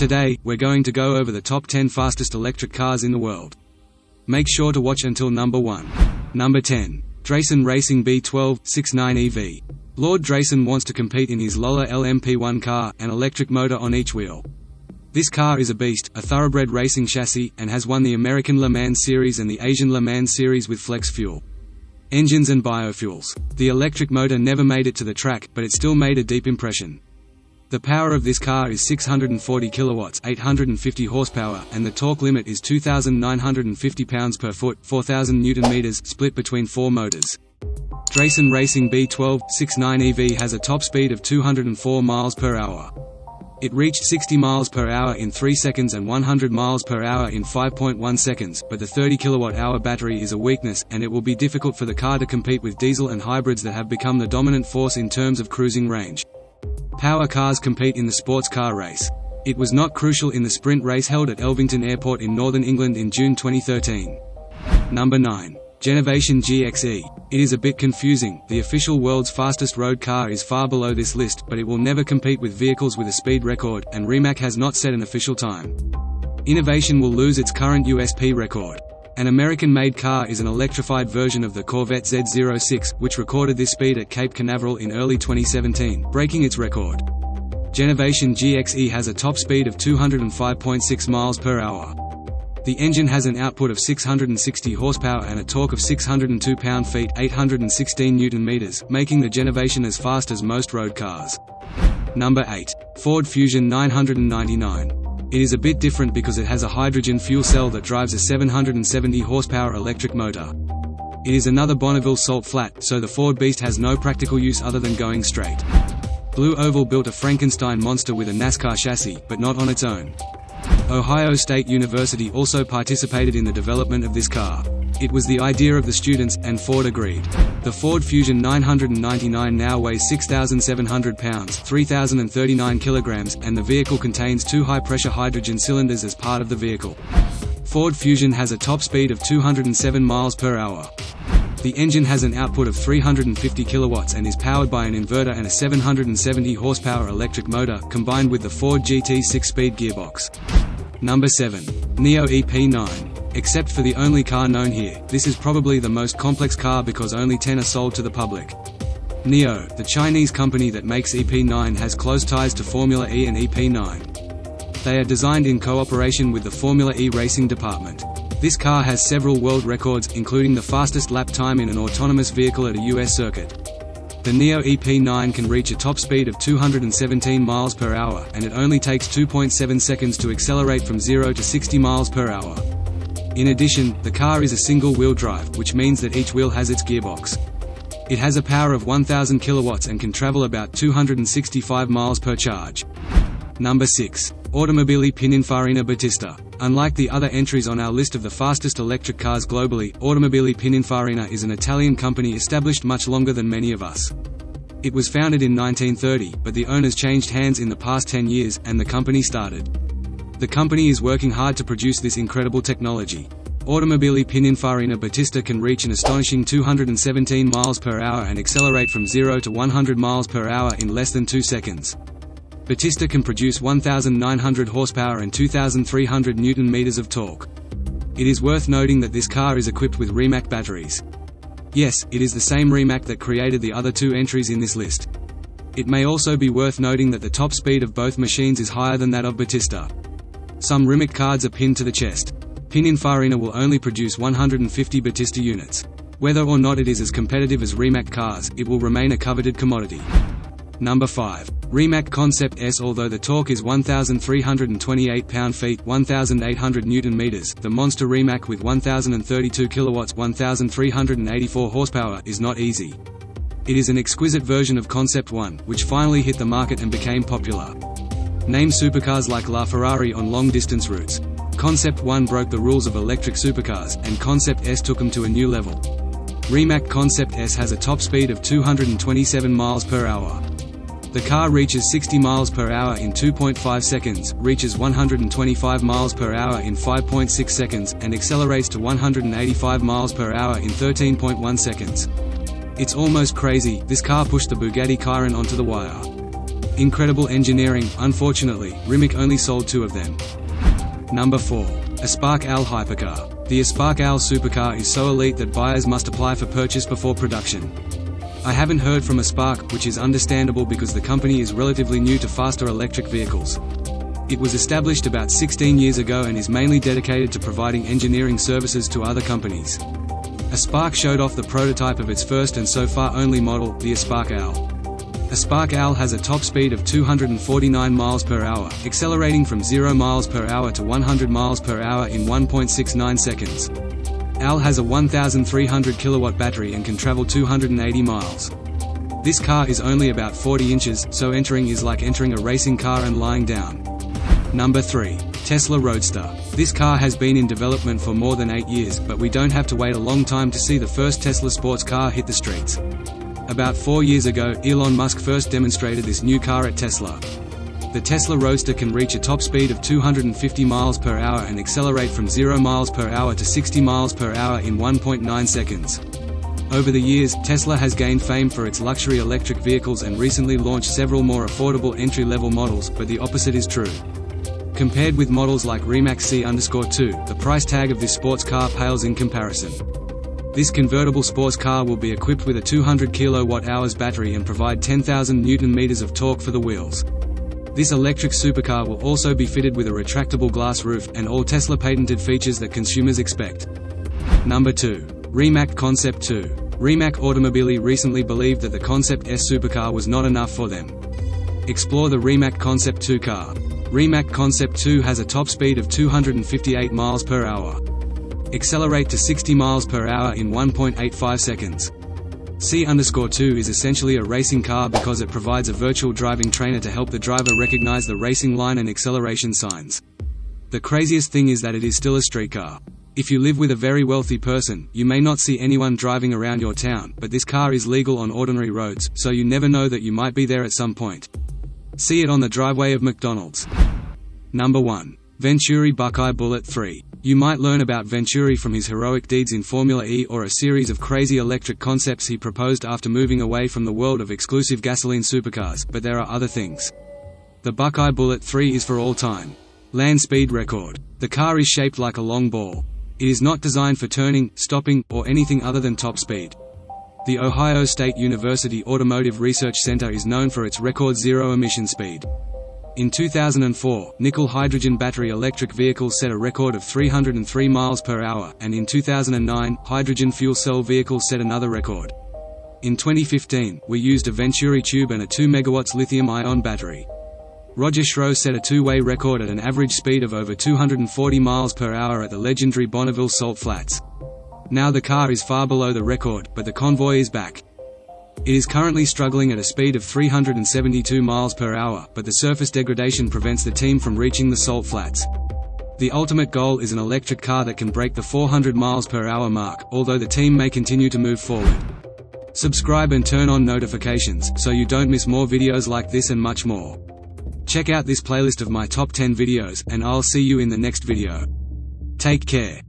Today, we're going to go over the top 10 fastest electric cars in the world. Make sure to watch until number 1. Number 10. Drayson Racing B12 69 EV. Lord Drayson wants to compete in his Lola LMP1 car, an electric motor on each wheel. This car is a beast, a thoroughbred racing chassis, and has won the American Le Mans Series and the Asian Le Mans Series with flex fuel. Engines and biofuels. The electric motor never made it to the track, but it still made a deep impression. The power of this car is 640 kilowatts, 850 horsepower, and the torque limit is 2,950 pounds per foot, 4,000 newton meters, split between four motors. Drayson Racing B12 69 EV has a top speed of 204 miles per hour. It reached 60 miles per hour in 3 seconds and 100 miles per hour in 5.1 seconds, but the 30 kilowatt-hour battery is a weakness, and it will be difficult for the car to compete with diesel and hybrids that have become the dominant force in terms of cruising range. Power cars compete in the sports car race. It was not crucial in the sprint race held at Elvington Airport in northern England in June 2013. Number 9. Genovation GXE. It is a bit confusing, the official world's fastest road car is far below this list, but it will never compete with vehicles with a speed record, and Rimac has not set an official time. Innovation will lose its current USP record. An American-made car is an electrified version of the Corvette Z06, which recorded this speed at Cape Canaveral in early 2017, breaking its record. Genovation GXE has a top speed of 205.6 miles per hour. The engine has an output of 660 horsepower and a torque of 602 pound-feet 816 newton-meters, making the Genovation as fast as most road cars. Number 8. Ford Fusion 999. It is a bit different because it has a hydrogen fuel cell that drives a 770 horsepower electric motor. It is another Bonneville salt flat, so the Ford Beast has no practical use other than going straight. Blue Oval built a Frankenstein monster with a NASCAR chassis, but not on its own. Ohio State University also participated in the development of this car. It was the idea of the students, and Ford agreed. The Ford Fusion 999 now weighs 6,700 pounds 3,039 kilograms, and the vehicle contains two high-pressure hydrogen cylinders as part of the vehicle. Ford Fusion has a top speed of 207 miles per hour. The engine has an output of 350 kilowatts and is powered by an inverter and a 770 horsepower electric motor, combined with the Ford GT 6-speed gearbox. Number 7. Nio EP9. Except for the only car known here, this is probably the most complex car because only 10 are sold to the public. Nio, the Chinese company that makes EP9 has close ties to Formula E and EP9. They are designed in cooperation with the Formula E racing department. This car has several world records, including the fastest lap time in an autonomous vehicle at a US circuit. The Nio EP9 can reach a top speed of 217 miles per hour, and it only takes 2.7 seconds to accelerate from 0 to 60 miles per hour. In addition, the car is a single-wheel drive, which means that each wheel has its gearbox. It has a power of 1000 kilowatts and can travel about 265 miles per charge. Number 6. Automobili Pininfarina Battista. Unlike the other entries on our list of the fastest electric cars globally, Automobili Pininfarina is an Italian company established much longer than many of us. It was founded in 1930, but the owners changed hands in the past 10 years, and the company started. The company is working hard to produce this incredible technology. Automobili Pininfarina Battista can reach an astonishing 217 miles per hour and accelerate from 0 to 100 miles per hour in less than 2 seconds. Battista can produce 1,900 horsepower and 2,300 newton-meters of torque. It is worth noting that this car is equipped with Rimac batteries. Yes, it is the same Rimac that created the other two entries in this list. It may also be worth noting that the top speed of both machines is higher than that of Battista. Some Rimac cards are pinned to the chest. Pininfarina will only produce 150 Battista units. Whether or not it is as competitive as Rimac cars, it will remain a coveted commodity. Number 5. Rimac Concept S Although the torque is 1,328 pound-feet 1,800 newton-meters, the monster Rimac with 1,032 kilowatts 1,384 horsepower is not easy. It is an exquisite version of Concept 1, which finally hit the market and became popular. Name supercars like LaFerrari on long-distance routes. Concept 1 broke the rules of electric supercars, and Concept S took them to a new level. Rimac Concept S has a top speed of 227 miles per hour. The car reaches 60 miles per hour in 2.5 seconds, reaches 125 miles per hour in 5.6 seconds, and accelerates to 185 miles per hour in 13.1 seconds. It's almost crazy, this car pushed the Bugatti Chiron onto the wire. Incredible engineering, unfortunately, Rimac only sold two of them. Number 4. Spark Owl Hypercar. The Spark Owl supercar is so elite that buyers must apply for purchase before production. I haven't heard from Aspark, which is understandable because the company is relatively new to faster electric vehicles. It was established about 16 years ago and is mainly dedicated to providing engineering services to other companies. Aspark showed off the prototype of its first and so far only model, the Spark Owl. Aspark Owl has a top speed of 249 miles per hour, accelerating from 0 miles per hour to 100 miles per hour in 1.69 seconds. OWL has a 1300 kilowatt battery and can travel 280 miles. This car is only about 40 inches, so entering is like entering a racing car and lying down. Number 3. Tesla Roadster. This car has been in development for more than 8 years, but we don't have to wait a long time to see the first Tesla sports car hit the streets. About 4 years ago, Elon Musk first demonstrated this new car at Tesla. The Tesla Roadster can reach a top speed of 250 miles per hour and accelerate from 0 miles per hour to 60 miles per hour in 1.9 seconds. Over the years, Tesla has gained fame for its luxury electric vehicles and recently launched several more affordable entry-level models, but the opposite is true. Compared with models like Rimac C_2, the price tag of this sports car pales in comparison. This convertible sports car will be equipped with a 200 kWh battery and provide 10,000 Nm of torque for the wheels. This electric supercar will also be fitted with a retractable glass roof, and all Tesla patented features that consumers expect. Number 2. Rimac Concept 2. Rimac Automobili recently believed that the Concept S supercar was not enough for them. Explore the Rimac Concept 2 car. Rimac Concept 2 has a top speed of 258 miles per hour. Accelerate to 60 miles per hour in 1.85 seconds. C_2 is essentially a racing car because it provides a virtual driving trainer to help the driver recognize the racing line and acceleration signs. The craziest thing is that it is still a street car. If you live with a very wealthy person, you may not see anyone driving around your town, but this car is legal on ordinary roads, so you never know that you might be there at some point. See it on the driveway of McDonald's. Number 1. Venturi Buckeye Bullet 3. You might learn about Venturi from his heroic deeds in Formula E or a series of crazy electric concepts he proposed after moving away from the world of exclusive gasoline supercars, but there are other things. The Buckeye Bullet 3 is for all time. Land speed record. The car is shaped like a long ball. It is not designed for turning, stopping, or anything other than top speed. The Ohio State University Automotive Research Center is known for its record zero emission speed. In 2004, nickel hydrogen battery electric vehicles set a record of 303 miles per hour, and in 2009, hydrogen fuel cell vehicles set another record. In 2015, we used a Venturi tube and a 2 MW lithium-ion battery. Roger Schroer set a two-way record at an average speed of over 240 miles per hour at the legendary Bonneville Salt Flats. Now the car is far below the record, but the convoy is back. It is currently struggling at a speed of 372 miles per hour, but the surface degradation prevents the team from reaching the salt flats. The ultimate goal is an electric car that can break the 400 miles per hour mark, although the team may continue to move forward. Subscribe and turn on notifications, so you don't miss more videos like this and much more. Check out this playlist of my top 10 videos, and I'll see you in the next video. Take care.